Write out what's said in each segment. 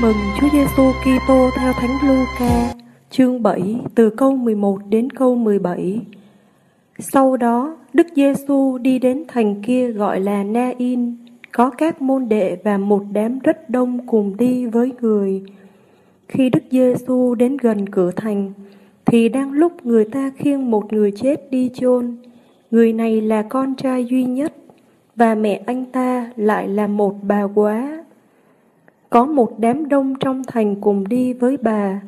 Tin mừng Chúa Giêsu Kitô theo Thánh Luca, chương 7 từ câu 11 đến câu 17. Sau đó, Đức Giêsu đi đến thành kia gọi là Na-in, có các môn đệ và một đám rất đông cùng đi với người. Khi Đức Giêsu đến gần cửa thành, thì đang lúc người ta khiêng một người chết đi chôn. Người này là con trai duy nhất và mẹ anh ta lại là một bà quá có một đám đông trong thành cùng đi với bà.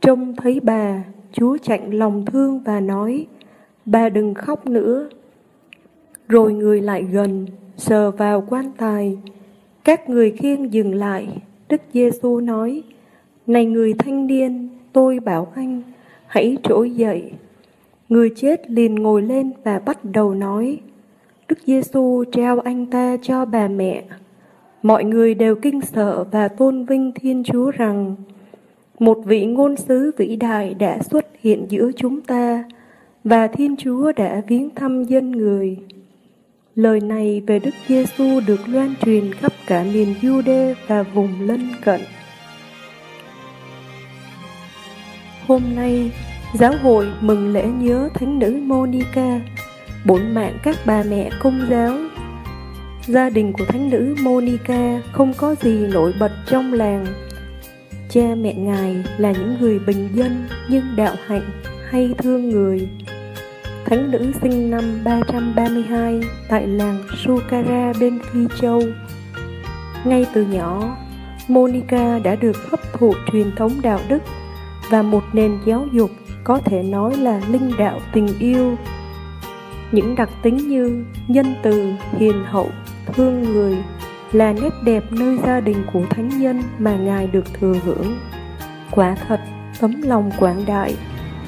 Trông thấy bà, Chúa chạnh lòng thương và nói, bà đừng khóc nữa. Rồi người lại gần, sờ vào quan tài. Các người khiêng dừng lại, Đức Giêsu nói, Này người thanh niên, tôi bảo anh, hãy trỗi dậy. Người chết liền ngồi lên và bắt đầu nói, Đức Giêsu trao anh ta cho bà mẹ mọi người đều kinh sợ và tôn vinh Thiên Chúa rằng một vị ngôn sứ vĩ đại đã xuất hiện giữa chúng ta và Thiên Chúa đã viếng thăm dân người. Lời này về Đức Giêsu được loan truyền khắp cả miền Jude và vùng lân cận. Hôm nay, giáo hội mừng lễ nhớ thánh nữ Monica, bốn mạng các bà mẹ công giáo Gia đình của thánh nữ Monica không có gì nổi bật trong làng. Cha mẹ ngài là những người bình dân nhưng đạo hạnh hay thương người. Thánh nữ sinh năm 332 tại làng Sukara bên Phi Châu. Ngay từ nhỏ, Monica đã được hấp thụ truyền thống đạo đức và một nền giáo dục có thể nói là linh đạo tình yêu. Những đặc tính như nhân từ, hiền hậu, thương người là nét đẹp nơi gia đình của thánh nhân mà Ngài được thừa hưởng. Quả thật, tấm lòng quảng đại,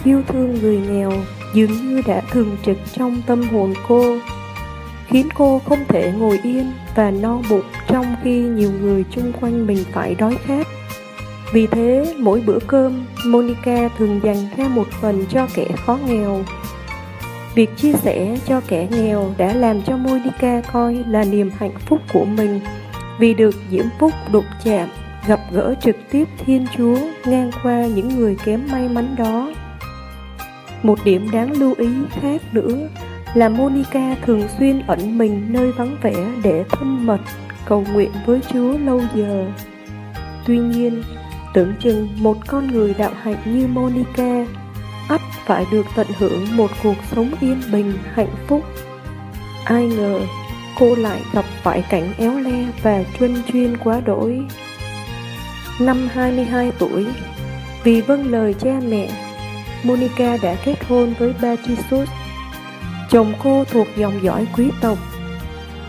yêu thương người nghèo dường như đã thường trực trong tâm hồn cô, khiến cô không thể ngồi yên và no bụng trong khi nhiều người chung quanh mình phải đói khát. Vì thế, mỗi bữa cơm, Monica thường dành ra một phần cho kẻ khó nghèo Việc chia sẻ cho kẻ nghèo đã làm cho Monica coi là niềm hạnh phúc của mình vì được Diễm Phúc đụng chạm, gặp gỡ trực tiếp Thiên Chúa ngang qua những người kém may mắn đó. Một điểm đáng lưu ý khác nữa là Monica thường xuyên ẩn mình nơi vắng vẻ để thân mật, cầu nguyện với Chúa lâu giờ. Tuy nhiên, tưởng chừng một con người đạo hạnh như Monica ắt phải được tận hưởng một cuộc sống yên bình, hạnh phúc. Ai ngờ, cô lại gặp phải cảnh éo le và chuyên chuyên quá đỗi. Năm 22 tuổi, vì vâng lời cha mẹ, Monica đã kết hôn với Batisus. Chồng cô thuộc dòng dõi quý tộc,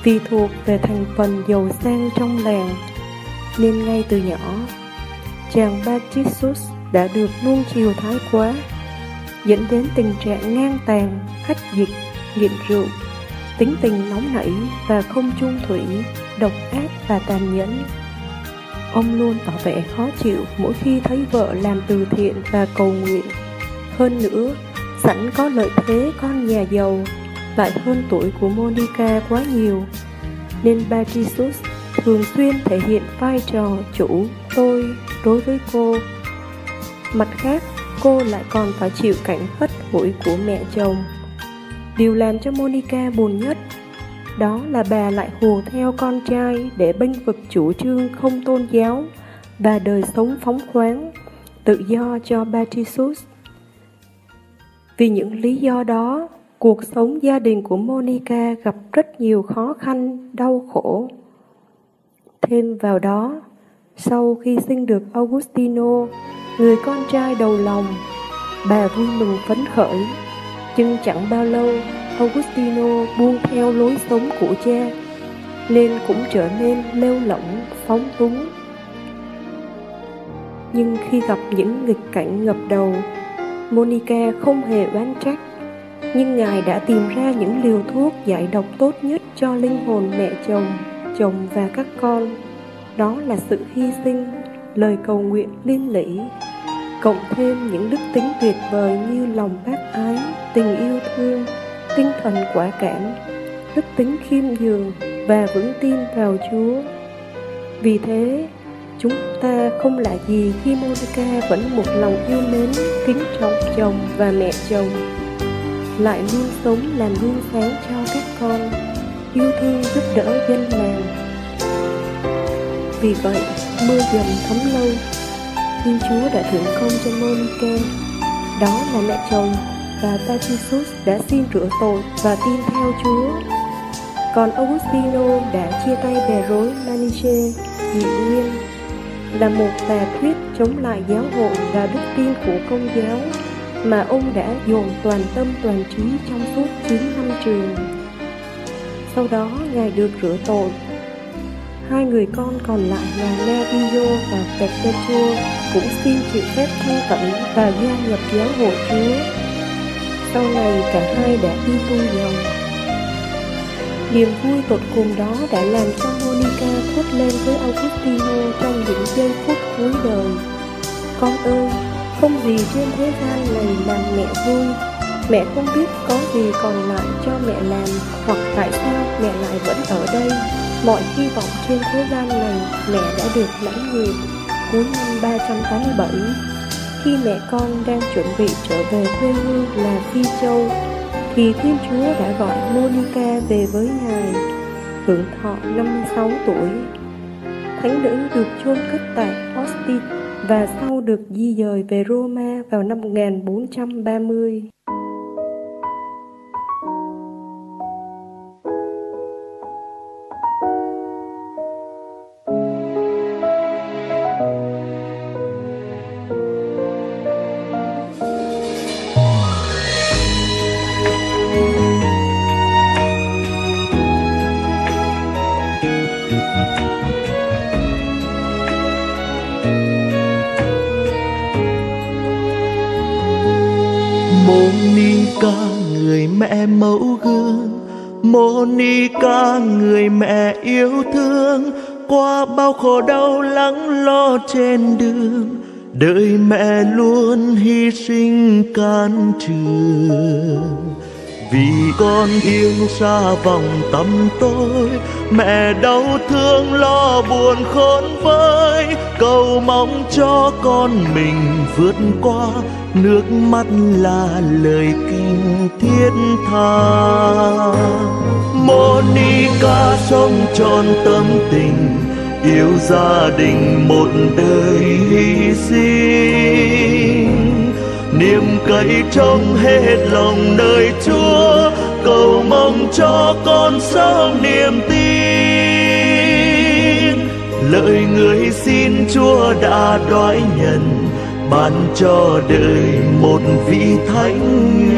vì thuộc về thành phần giàu sang trong làng, nên ngay từ nhỏ, chàng Batisus đã được nuông chiều thái quá dẫn đến tình trạng ngang tàn, hách dịch, nghiện rượu, tính tình nóng nảy và không chung thủy, độc ác và tàn nhẫn. Ông luôn tỏ vẻ khó chịu mỗi khi thấy vợ làm từ thiện và cầu nguyện. Hơn nữa, sẵn có lợi thế con nhà giàu, lại hơn tuổi của Monica quá nhiều, nên Batisus thường xuyên thể hiện vai trò chủ tôi đối với cô. Mặt khác, cô lại còn phải chịu cảnh hất hủi của mẹ chồng. Điều làm cho Monica buồn nhất đó là bà lại hùa theo con trai để bênh vực chủ trương không tôn giáo và đời sống phóng khoáng, tự do cho Batisus. Vì những lý do đó, cuộc sống gia đình của Monica gặp rất nhiều khó khăn, đau khổ. Thêm vào đó, sau khi sinh được Augustino, người con trai đầu lòng. Bà vui mừng phấn khởi, nhưng chẳng bao lâu Augustino buông theo lối sống của cha, nên cũng trở nên lêu lỏng, phóng túng. Nhưng khi gặp những nghịch cảnh ngập đầu, Monica không hề oán trách, nhưng Ngài đã tìm ra những liều thuốc giải độc tốt nhất cho linh hồn mẹ chồng, chồng và các con. Đó là sự hy sinh, lời cầu nguyện liên lỉ cộng thêm những đức tính tuyệt vời như lòng bác ái, tình yêu thương, tinh thần quả cảm, đức tính khiêm nhường và vững tin vào Chúa. Vì thế, chúng ta không lạ gì khi Monica vẫn một lòng yêu mến, kính trọng chồng và mẹ chồng. Lại luôn sống làm gương sáng cho các con, yêu thương giúp đỡ dân làng. Vì vậy, mưa dầm thấm lâu, Thiên Chúa đã thưởng công cho Monica. Đó là mẹ chồng và Tarchissus đã xin rửa tội và tin theo Chúa. Còn Augustino đã chia tay bè rối Maniche, dị nguyên là một tà thuyết chống lại giáo hội và đức tin của công giáo mà ông đã dồn toàn tâm toàn trí trong suốt 9 năm trường. Sau đó, Ngài được rửa tội. Hai người con còn lại là Navio và Perpetua cũng xin chịu phép thanh tẩy và gia nhập giáo hội Chúa. Sau này cả hai đã đi tu dòng. Niềm vui tột cùng đó đã làm cho Monica thốt lên với Augustino trong những giây phút cuối đời. Con ơi, không gì trên thế gian này làm mẹ vui. Mẹ không biết có gì còn lại cho mẹ làm hoặc tại sao mẹ lại vẫn ở đây. Mọi hy vọng trên thế gian này mẹ đã được lãnh nguyện. Cuối năm 387, khi mẹ con đang chuẩn bị trở về quê hương là Phi Châu, thì Thiên Chúa đã gọi Monica về với Ngài, hưởng thọ 56 tuổi. Thánh nữ được chôn cất tại Austin và sau được di dời về Roma vào năm 1430. Mẹ mẫu gương, Monica, người mẹ yêu thương. Qua bao khổ đau lắng lo trên đường đời mẹ luôn hy sinh can trường vì con yêu xa vòng tâm tôi mẹ đau thương lo buồn khôn với cầu mong cho con mình vượt qua, nước mắt là lời kinh thiết tha. Monica sống tròn tâm tình, yêu gia đình một đời hy sinh niềm cậy trong hết lòng nơi Chúa, cầu mong cho con sống niềm tin. Lời người xin Chúa đã đói nhận, ban cho đời một vị thánh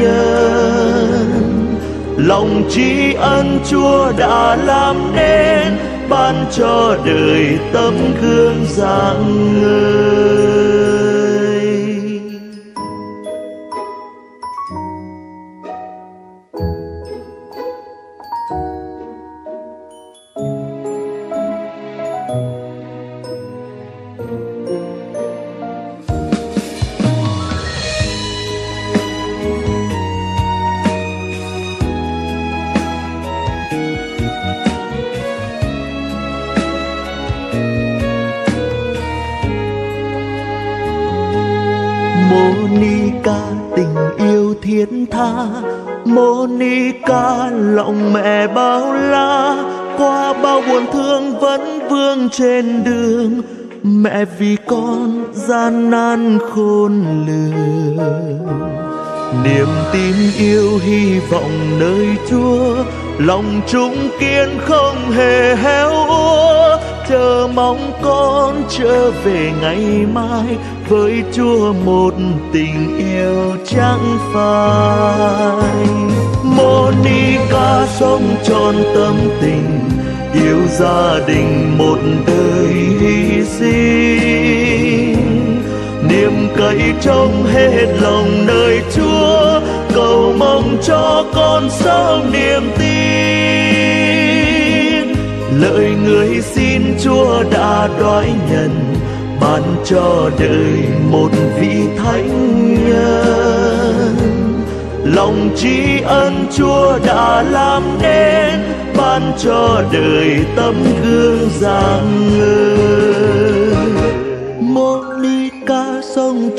nhân. Lòng tri ân Chúa đã làm nên, ban cho đời tấm gương dạng ngời. Monica, tình yêu thiết tha. Monica, lòng mẹ bao la. Qua bao buồn thương vẫn vương trên đường. Mẹ vì con gian nan khôn lường. Niềm tin yêu hy vọng nơi chúa. Lòng trung kiên không hề héo úa. Chờ mong con trở về ngày mai với chúa một tình yêu chẳng phai. Monica sống tròn tâm tình, yêu gia đình một đời hy sinh. Niềm cậy trong hết lòng nơi chúa, cầu mong cho con sống niềm tin. Lời người xin chúa đã đói nhận ban cho đời một vị thánh nhân. Lòng tri ân chúa đã làm nên, ban cho đời tấm gương dạng ngời.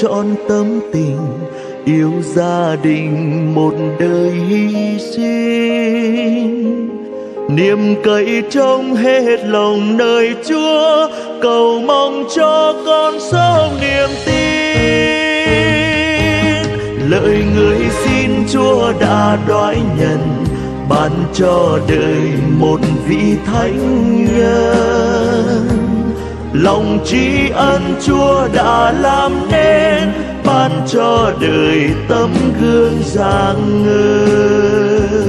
Trọn tâm tình, yêu gia đình một đời hy sinh. Niềm cậy trong hết lòng nơi chúa cầu mong cho con sống niềm tin. Lời người xin chúa đã đoái nhận, ban cho đời một vị thánh nhân. Lòng tri ân chúa đã làm nên, ban cho đời tấm gương dạng ngời.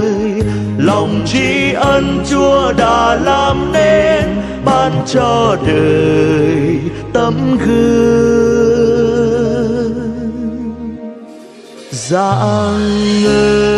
Lòng tri ân chúa đã làm nên ban cho đời tấm gương. Dạng ngời